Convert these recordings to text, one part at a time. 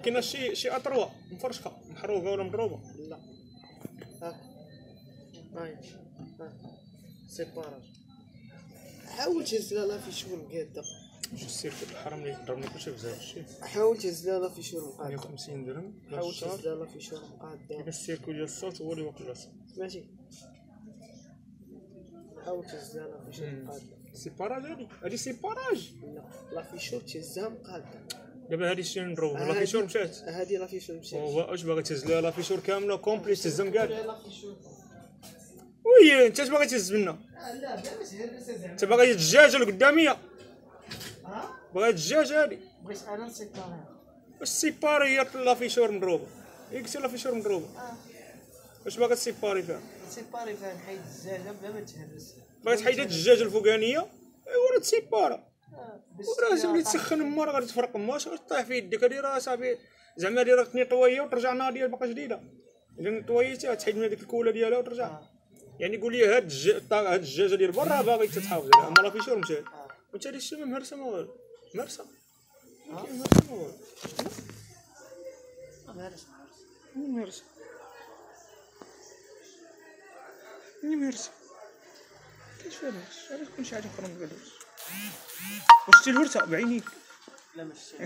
ما كايناش شي شي أطروة مفرشخة محروقة ولا مضروبة؟ لا. ها. هاي ها. سيباراج حاول تهز لها في شوية مقاده شو السير في الحرم اللي ضربني كلشي بزاف؟ شي. حاول تهز لها في شوية مقاده 150 درهم حاول. تهز لها في شوية مقاده كاين السيركو ديال الصوت هو اللي واكل راسو ماشي. حاول تهز لها في مم. مقاده سيباراج هادي هادي سيباراج لا لا في شوط تهزها مقاده دابا هادي شنو نضربو لا هادي- فيشور مشات هادي لا في شوط مشات هو واش باغي تهز لها لا فيشور كاملة كومبلي تهزهم كاع؟ لا في شوط وي انت اش باغي تهز منا لا دابا تهرس زعما انت باغي الدجاجة القداميه ها؟ باغي الدجاجة هادي. بغيت أنا نسيباريها واش سيباري هي لا فيشور مضروبة؟ هي قلتي لا فيشور مضروبة. آه. واش باغي تسيباري فيها؟ نسيباري فيها نحيد الزجاجه بلا ما تهرس. باغي تحيد الدجاجة الفوقانية؟ ايوا راه تسيبارا آه، وراه ملي تسخن ما راه غادي تفرق ما طيح في يديك هادي راه صافي. زعما هادي راه تنيطويه وترجع ناضية باقا جديدة. الا نيطويتيها تحيد من هذيك الكولة ديالها وترجع. آه. يعني قول لي هاد هاد الدجاجه ديال برا باغي تتحافظ عليها. أما لا فيشور مشات آه. وانت هادي الشمة مهرسة ما والو مهرسة. آه. مهرسة ما والو هرس هرس مهرسة. مي مهرسة. كيفاش علاش كل شي حاجة أخرى ما قالوش واش تي الهرسه بعينيك لا ماشي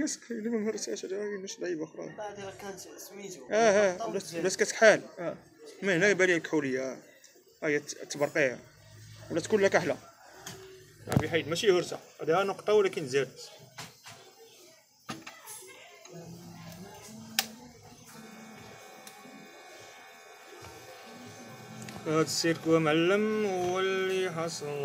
ياسك اللي ما مهرساش هذا مش لعيبة أخرى. بعد راه كانت سميتو آه آه. ولات كتكحال آه. من هنا يبان لي الكحولية. آه. هي تبرقية. ولا تكون لها كحله آه بحيد ماشي هرسة. هذه نقطه ولكن زادت هاد السيركو معلم هو اللي حصل.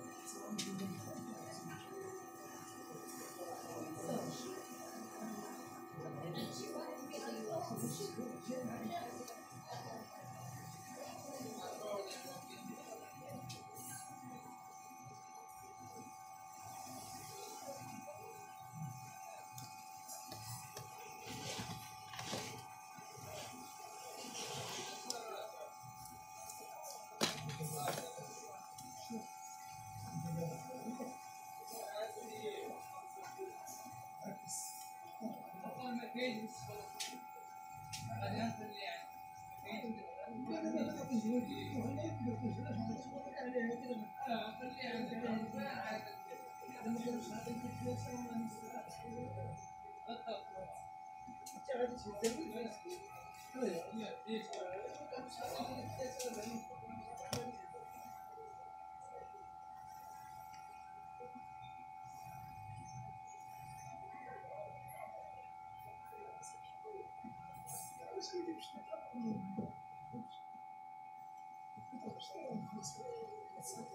这个是真的，对，也也，这个是真的。It's not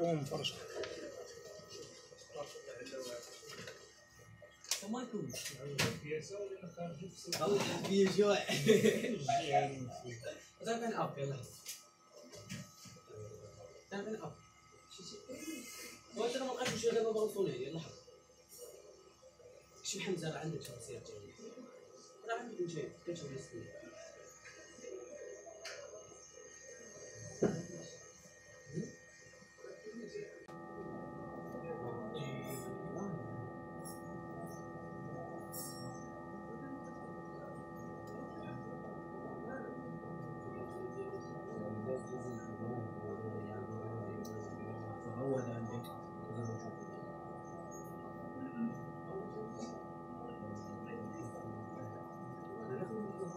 روم فرش وما يكون أو في جوع زين كان اب يلا زين كان حمزه عندك جميله راه عندك كتشوف السنين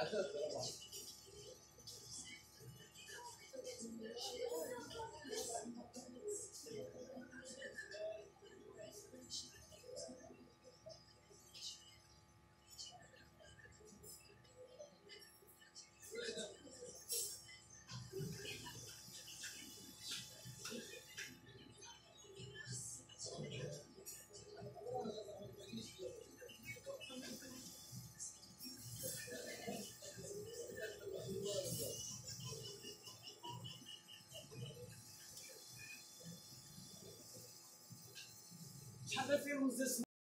as a Hanafi rules this